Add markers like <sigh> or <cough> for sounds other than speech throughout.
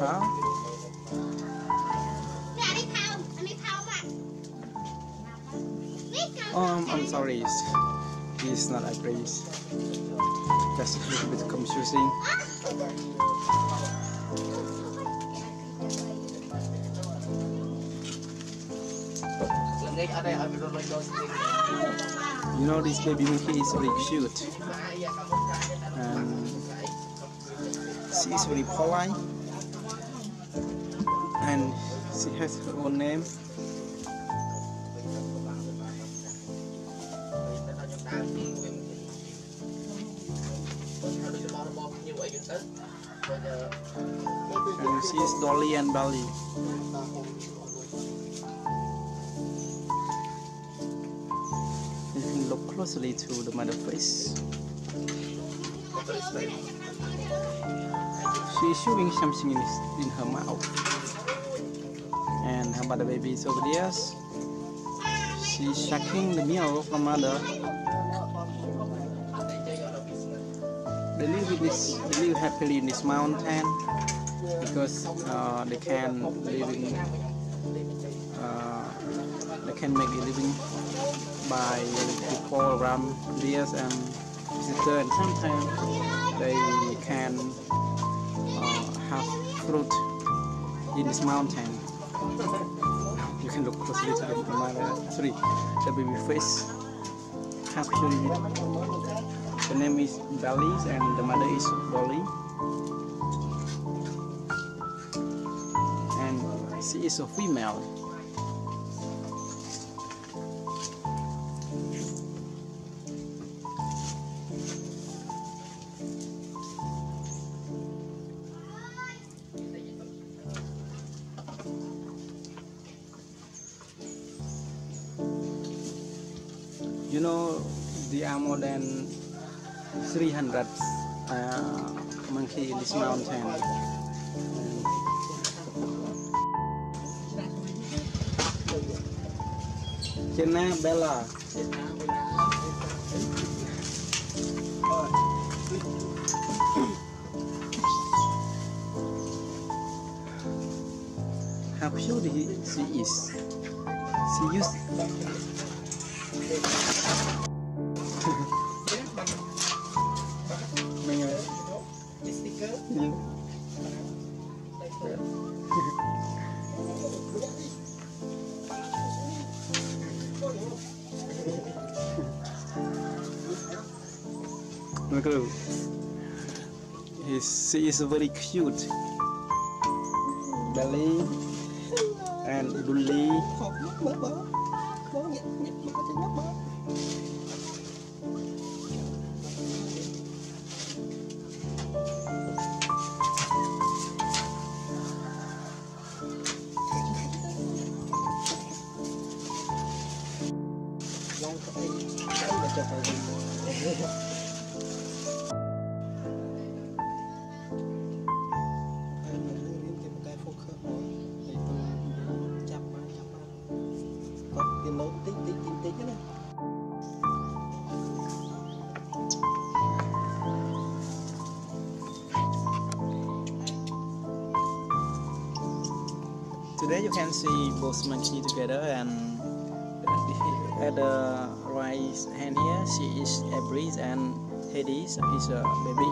Um, I'm sorry, it's not a place. Just a little bit confusing. You know this baby monkey is really cute. Um, she is really polite and she has her own name. And she is Dolly and Bali. You can look closely to the mother face. She is chewing something in, in her mouth. And her mother baby is over there. She's sucking the milk from mother. They live, in this, they live happily in this mountain because uh, they can live in, uh, they can make a living by people around there and visitor and sometimes they can uh, have fruit in this mountain. You can look closely to the mother, sorry, the baby face. Actually, the name is Belly and the mother is Dolly. And she is a female. You know, there are more than 300 uh, monkey in this mountain. Jenna Bella. How cute he, she is. She used He's, he is very cute. Belly and <laughs> Bully. Today you can see both monkey together and <laughs> at the right hand here she is Abris and Hades is a baby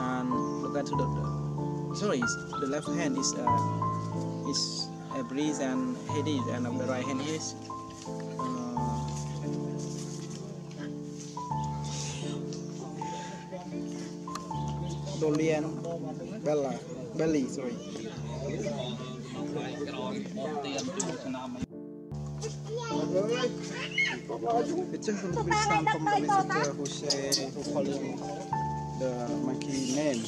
and look at the, the sorry the left hand is uh, is Abris and Hades and on the right hand is Dolly and Bella Belly sorry. It's just a bit sound from the visitor who say who calling the monkey name.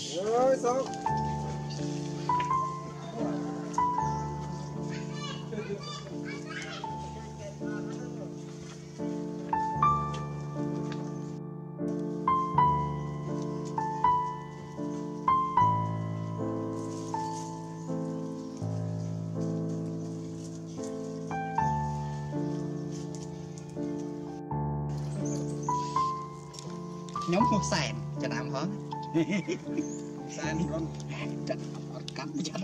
ខ្ញុំហូសែនចំណាំផង សែនរន ចាត់អត់កាត់ចាត់